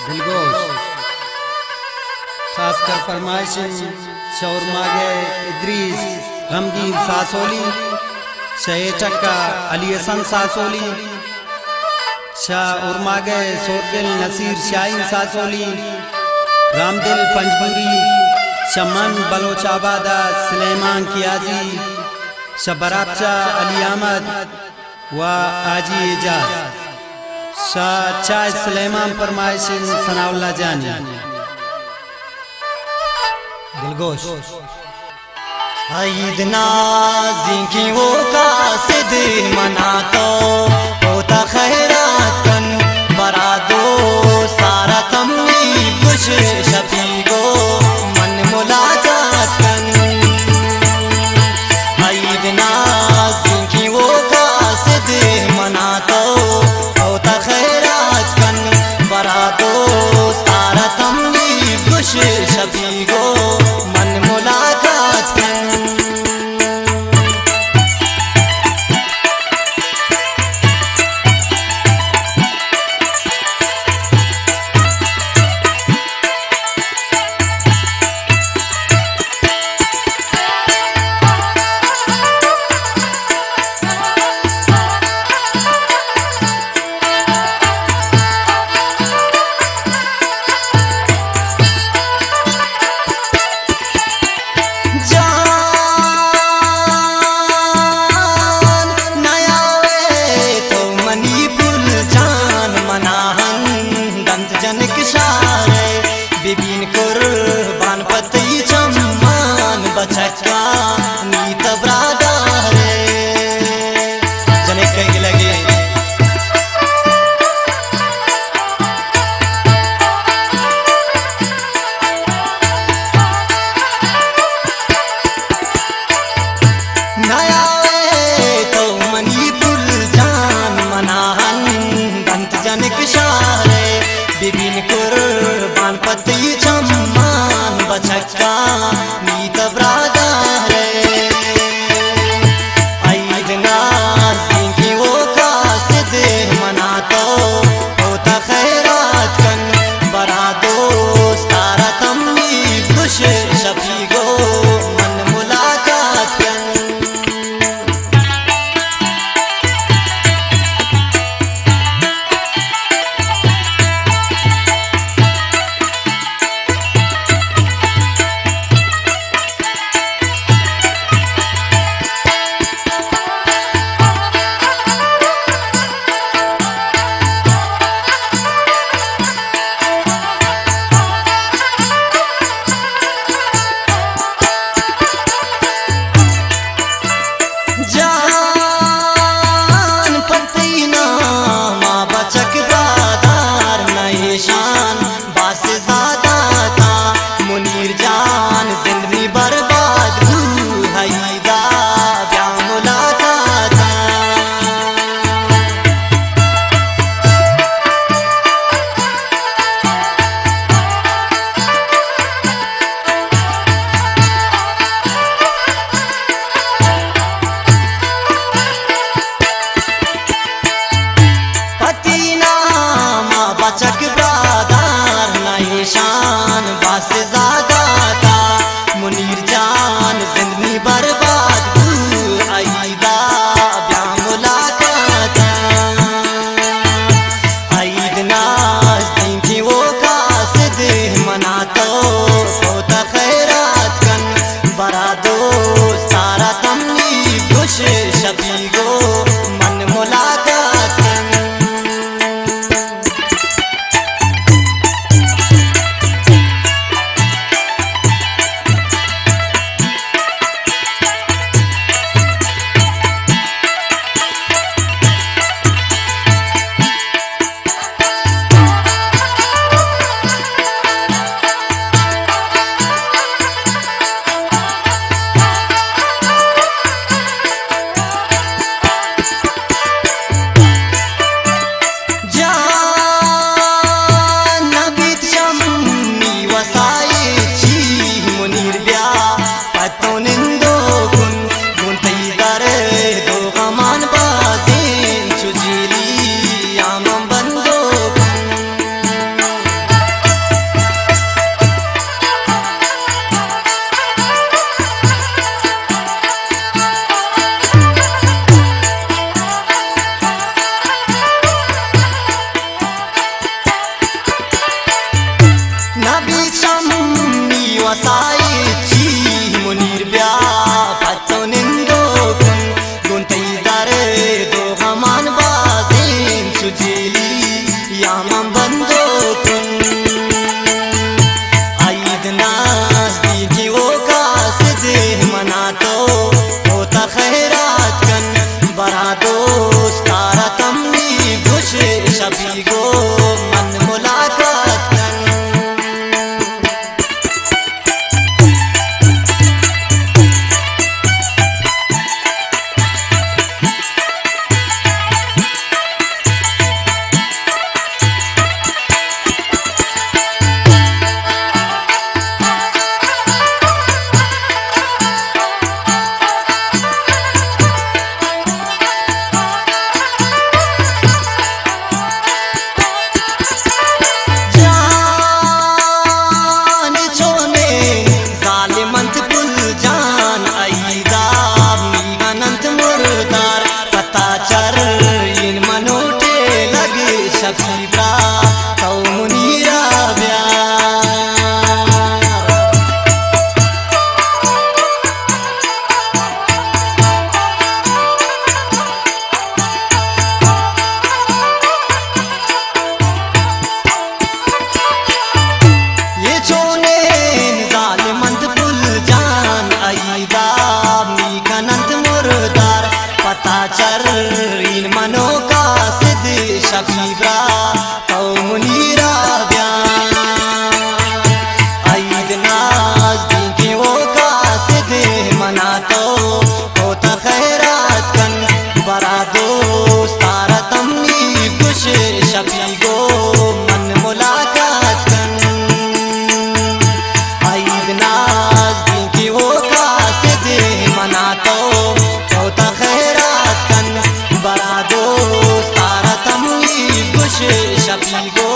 दिलगोश। खासकर फरमाइश शौर इद्रीस, गमगीन सासोली, शहे टक्का अली हसन सासोली, शाह उर्मागे नसीर शाहीन सासोली, रामदिल पंजबुरी शमन बलोचाबादा सुलेमान कियाजी शबराबचा अली अहमद व आजी एजाज। शाह सलेमान फरमाइशिन सनाउल्ला जानी दिलगोश। ईद नाजी वो कासिद मना तो 啊 amigo.